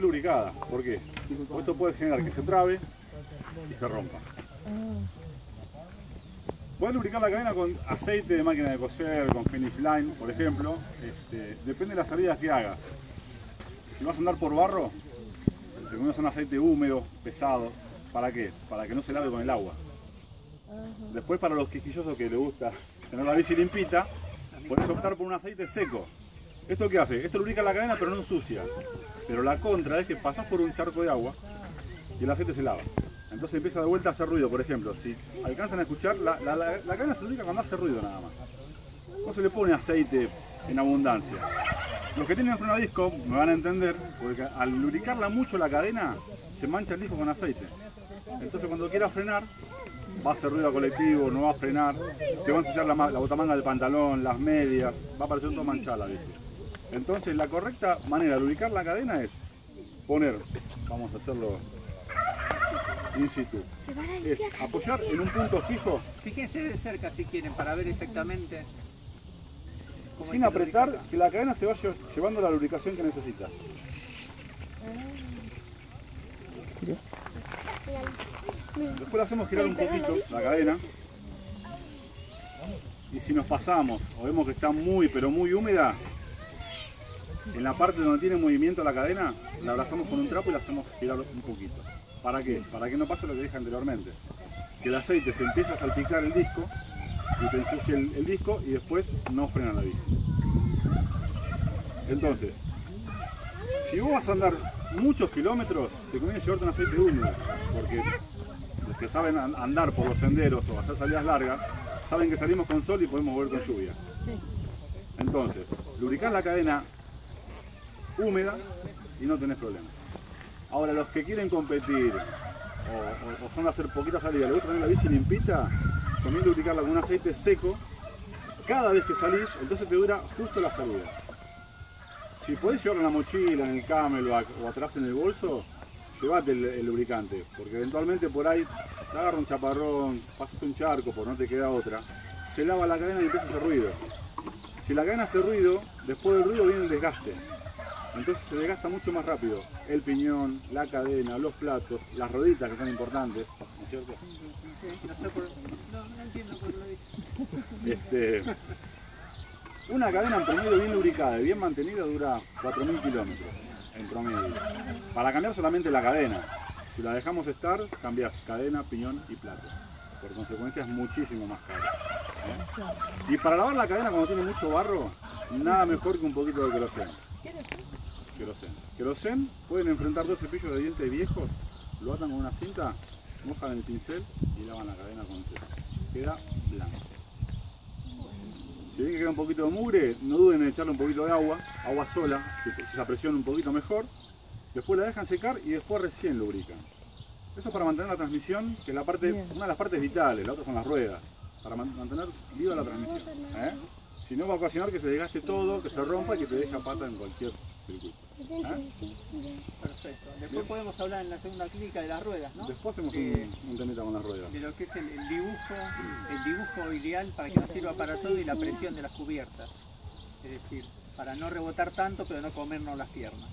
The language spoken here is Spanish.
lubricada. ¿Por qué? Porque esto puede generar que se trabe y se rompa. Puedes lubricar la cadena con aceite de máquina de coser, con finish line, por ejemplo. Este, depende de las salidas que hagas. Si vas a andar por barro, pones un aceite húmedo, pesado. ¿Para qué? Para que no se lave con el agua. Después para los quisquillosos que les gusta tener la bici limpita, puedes optar por un aceite seco. ¿Esto qué hace? Esto lubrica la cadena pero no ensucia. Pero la contra es que pasas por un charco de agua y el aceite se lava. Entonces empieza de vuelta a hacer ruido, por ejemplo. Si alcanzan a escuchar, la, cadena se lubrica cuando hace ruido nada más. No se le pone aceite en abundancia. Los que tienen freno a disco me van a entender, porque al lubricarla mucho la cadena, se mancha el disco con aceite. Entonces cuando quieras frenar, va a hacer ruido a colectivo, no va a frenar, te va a ensuciar la, ma- la botamanga del pantalón, las medias, va a parecer todo manchada bici. Entonces la correcta manera de lubricar la cadena es poner, vamos a hacerlo in situ, es apoyar en un punto fijo Fíjense de cerca si quieren para ver exactamente. cómo sin apretar, que la cadena se vaya llevando la lubricación que necesita. Después la hacemos girar un poquito la cadena. Y si nos pasamos o vemos que está muy pero muy húmeda, en la parte donde tiene movimiento la cadena, la abrazamos con un trapo y la hacemos girar un poquito. ¿Para qué? Para que no pase lo que dije anteriormente. Que el aceite se empieza a salpicar el disco y te ensucia el, el disco y después no frena la bici. Entonces, si vos vas a andar muchos kilómetros, te conviene llevarte un aceite húmedo, porque los que saben an- andar por los senderos o hacer salidas largas, saben que salimos con sol y podemos volver con lluvia. Entonces, lubricás la cadena húmeda y no tenés problemas. Ahora, los que quieren competir o, son de hacer poquitas salidas, les gusta tener la bici limpita, conviene lubricarla con un aceite seco cada vez que salís, entonces te dura justo la salida. Si podés llevarlo en la mochila, en el camelback o atrás en el bolso, llevate el, el lubricante, porque eventualmente por ahí te agarra un chaparrón, pasaste un charco, por no te queda otra, se lava la cadena y empieza a hacer ruido. Si la cadena hace ruido, después del ruido viene el desgaste. Entonces se desgasta mucho más rápido el piñón, la cadena, los platos, las roditas que son importantes, ¿no es cierto? No sé por- no, no entiendo por lo dice. Este, una cadena en promedio bien lubricada y bien mantenida dura 4.000 kilómetros en promedio. Para cambiar solamente la cadena. Si la dejamos estar, cambias cadena, piñón y plato. Por consecuencia es muchísimo más caro. ¿eh? Y para lavar la cadena cuando tiene mucho barro, nada mejor que un poquito de queroseno. Queroseno. Queroseno, pueden enfrentar dos cepillos de dientes viejos, lo atan con una cinta, mojan el pincel y lavan la cadena con eso. Queda blanco. Si ven que queda un poquito de mugre, no duden en echarle un poquito de agua, agua sola, si, se presiona un poquito mejor. Después la dejan secar y después recién lubrican. Eso es para mantener la transmisión, que es la parte, una de las partes vitales, la otra son las ruedas, para man- mantener viva la transmisión. ¿eh? Si no va a ocasionar que se desgaste todo, que se rompa y que te deje a pata en cualquier circuito. Perfecto. Después podemos hablar en la segunda clínica de las ruedas, ¿no? Después hacemos Eh, un, un temita con las ruedas. de lo que es el, el dibujo, el dibujo ideal para que nos sirva para todo y la presión de las cubiertas. Es decir, para no rebotar tanto pero no comernos las piernas.